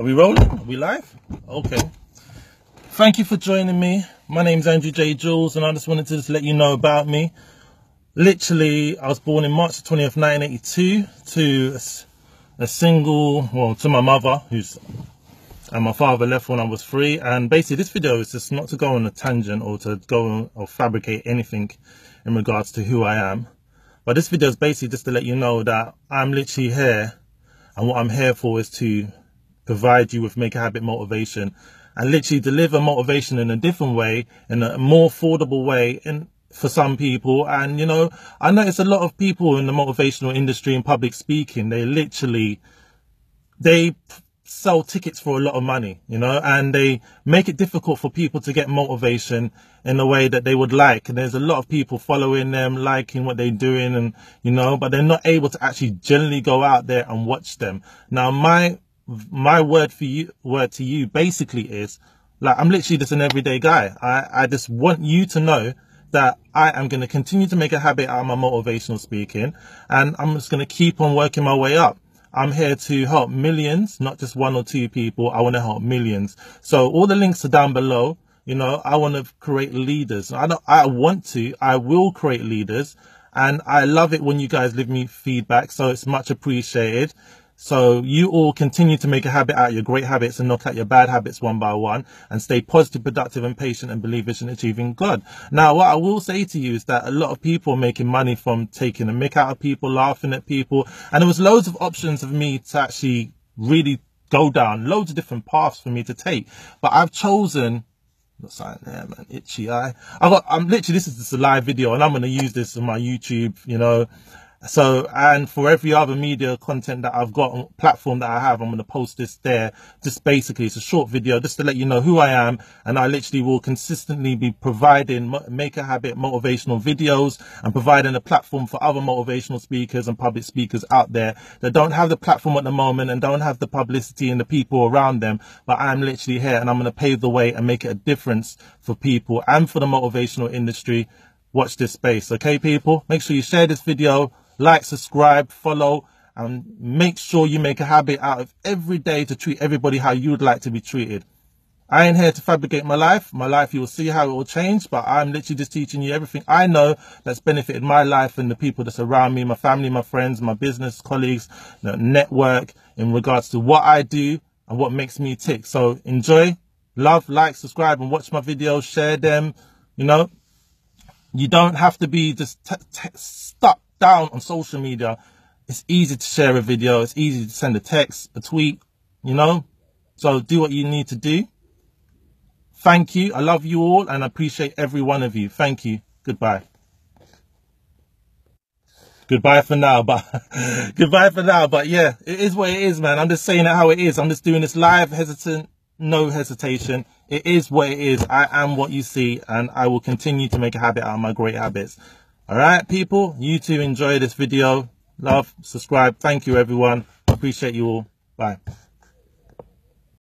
Are we rolling? Are we live? Okay. Thank you for joining me. My name's Andrew J. Jules, and I just wanted to just let you know about me. Literally, I was born in March 20th, 1982, to a, a single, well, to my mother, who's and my father left when I was three. And basically, this video is just not to go on a tangent or to go or fabricate anything in regards to who I am. But this video is basically just to let you know that I'm literally here, and what I'm here for is to provide you with make a habit motivation and literally deliver motivation in a different way, in a more affordable way, and for some people. And you know, I notice a lot of people in the motivational industry and public speaking, they literally they sell tickets for a lot of money, you know, and they make it difficult for people to get motivation in the way that they would like. And there's a lot of people following them, liking what they're doing and, you know, but they're not able to actually generally go out there and watch them. Now, my, my word for you, word to you basically is like, I'm literally just an everyday guy. I, I just want you to know that I am going to continue to make a habit out of my motivational speaking and I'm just going to keep on working my way up. I'm here to help millions, not just one or two people. I want to help millions. So all the links are down below. You know, I want to create leaders. I don't, I want to, I will create leaders and I love it when you guys leave me feedback. So it's much appreciated. So you all continue to make a habit out of your great habits and knock out your bad habits one by one and stay positive, productive and patient and believers in achieving God. Now, what I will say to you is that a lot of people are making money from taking a mick out of people, laughing at people. And there was loads of options of me to actually really go down, loads of different paths for me to take. But I've chosen not something there, man. Itchy eye. I got. I'm literally. This is just a live video, and I'm going to use this on my YouTube. You know, so, and for every other media content that I've got, platform that I have, I'm going to post this there. Just basically, it's a short video just to let you know who I am. And I literally will consistently be providing make a habit motivational videos and providing a platform for other motivational speakers and public speakers out there that don't have the platform at the moment and don't have the publicity and the people around them. But I'm literally here and I'm going to pave the way and make it a difference for people and for the motivational industry. Watch this space. Okay, people, make sure you share this video like, subscribe, follow, and make sure you make a habit out of every day to treat everybody how you would like to be treated. I ain't here to fabricate my life. My life, you will see how it will change, but I'm literally just teaching you everything I know that's benefited my life and the people that's around me, my family, my friends, my business colleagues, the network in regards to what I do and what makes me tick. So enjoy, love, like, subscribe and watch my videos, share them, you know. You don't have to be just stuck down on social media. It's easy to share a video. It's easy to send a text, a tweet, you know. So do what you need to do. Thank you. I love you all and I appreciate every one of you. Thank you. Goodbye. Goodbye for now, but goodbye for now. But yeah, it is what it is, man. I'm just saying it how it is. I'm just doing this live, hesitant, no hesitation. It is what it is. I am what you see, and I will continue to make a habit out of my great habits. All right, people, you too enjoy this video. Love, subscribe. Thank you, everyone. Appreciate you all. Bye.